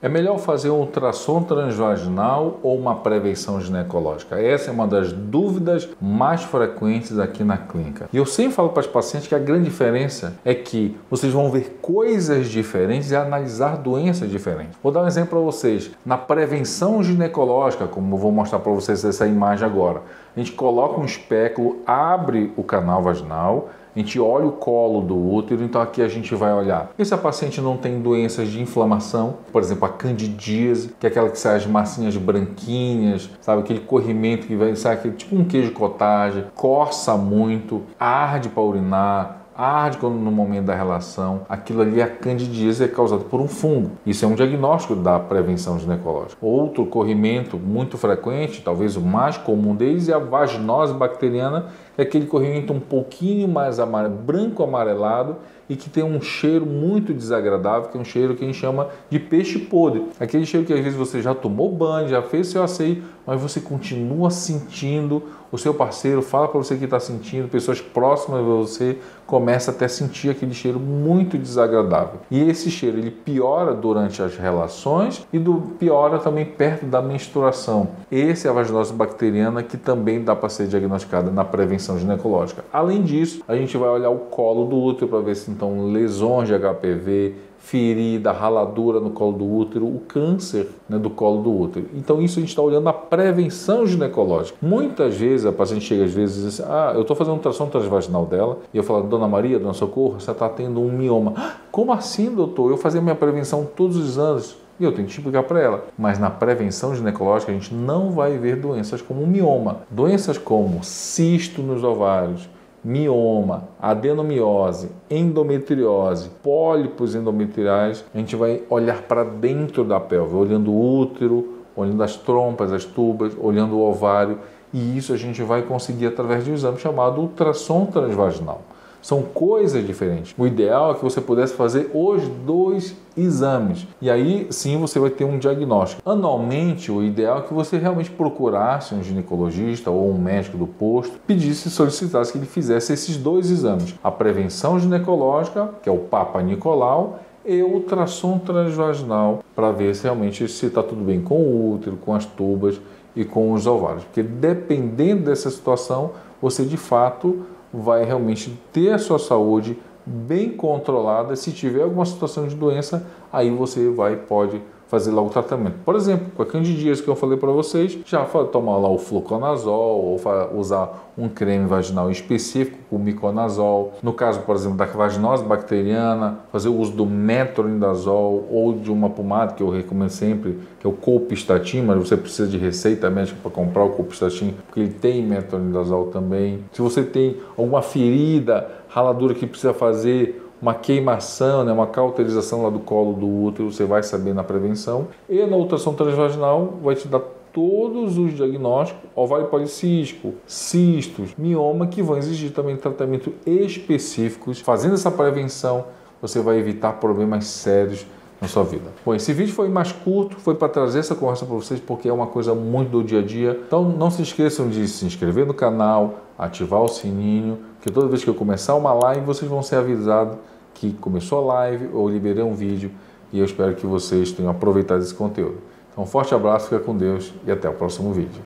É melhor fazer um ultrassom transvaginal ou uma prevenção ginecológica? Essa é uma das dúvidas mais frequentes aqui na clínica. E eu sempre falo para os pacientes que a grande diferença é que vocês vão ver coisas diferentes e analisar doenças diferentes. Vou dar um exemplo para vocês. Na prevenção ginecológica, como vou mostrar para vocês essa imagem agora, a gente coloca um espéculo, abre o canal vaginal, a gente olha o colo do útero, então aqui a gente vai olhar. E se a paciente não tem doenças de inflamação, por exemplo, a candidíase, que é aquela que sai as massinhas branquinhas, sabe? Aquele corrimento que vai sair aquele, tipo um queijo cottage, coça muito, arde para urinar, arde quando no momento da relação, aquilo ali, a candidíase é causada por um fungo. Isso é um diagnóstico da prevenção ginecológica. Outro corrimento muito frequente, talvez o mais comum deles, é a vaginose bacteriana, é aquele corrimento um pouquinho mais amarelo, branco amarelado e que tem um cheiro muito desagradável, que é um cheiro que a gente chama de peixe podre. Aquele cheiro que às vezes você já tomou banho, já fez seu asseio, mas você continua sentindo, o seu parceiro fala para você que está sentindo, pessoas próximas a você começa até a sentir aquele cheiro muito desagradável. E esse cheiro ele piora durante as relações e do, piora também perto da menstruação. Esse é a vaginose bacteriana que também dá para ser diagnosticada na prevenção ginecológica. Além disso, a gente vai olhar o colo do útero para ver se então lesões de HPV, ferida, raladura no colo do útero, o câncer né, do colo do útero. Então isso a gente está olhando a prevenção ginecológica. Muitas vezes a paciente chega às vezes e diz assim, ah, eu estou fazendo um ultrassom transvaginal dela e eu falo, Dona Maria, Dona Socorro, você está tendo um mioma. Ah, como assim, doutor? Eu fazia minha prevenção todos os anos. E eu tenho que explicar para ela. Mas na prevenção ginecológica a gente não vai ver doenças como mioma. Doenças como cisto nos ovários, mioma, adenomiose, endometriose, pólipos endometriais, a gente vai olhar para dentro da pelve, olhando o útero, olhando as trompas, as tubas, olhando o ovário, e isso a gente vai conseguir através de um exame chamado ultrassom transvaginal. São coisas diferentes. O ideal é que você pudesse fazer os dois exames. E aí sim você vai ter um diagnóstico. Anualmente, o ideal é que você realmente procurasse um ginecologista ou um médico do posto, pedisse e solicitasse que ele fizesse esses dois exames: a prevenção ginecológica, que é o Papa Nicolau, e ultrassom transvaginal para ver se realmente se está tudo bem com o útero, com as tubas e com os ovários. Porque dependendo dessa situação, você de fato vai realmente ter a sua saúde bem controlada. Se tiver alguma situação de doença, aí você vai pode fazer lá o tratamento. Por exemplo, com a candidíase que eu falei para vocês, já tomar lá o fluconazol ou usar um creme vaginal específico com miconazol. No caso, por exemplo, da vaginose bacteriana, fazer o uso do metronidazol ou de uma pomada que eu recomendo sempre, que é o colpistatin, mas você precisa de receita médica para comprar o colpistatin, porque ele tem metronidazol também. Se você tem alguma ferida, raladura que precisa fazer uma queimação, né, uma cauterização lá do colo do útero, você vai saber na prevenção. E na ultrassom transvaginal vai te dar todos os diagnósticos, ovário policístico, cistos, mioma, que vão exigir também tratamento específicos. Fazendo essa prevenção, você vai evitar problemas sérios na sua vida. Bom, esse vídeo foi mais curto, foi para trazer essa conversa para vocês porque é uma coisa muito do dia a dia. Então não se esqueçam de se inscrever no canal, ativar o sininho, que toda vez que eu começar uma live vocês vão ser avisados que começou a live ou liberei um vídeo e eu espero que vocês tenham aproveitado esse conteúdo. Então um forte abraço, fica com Deus e até o próximo vídeo.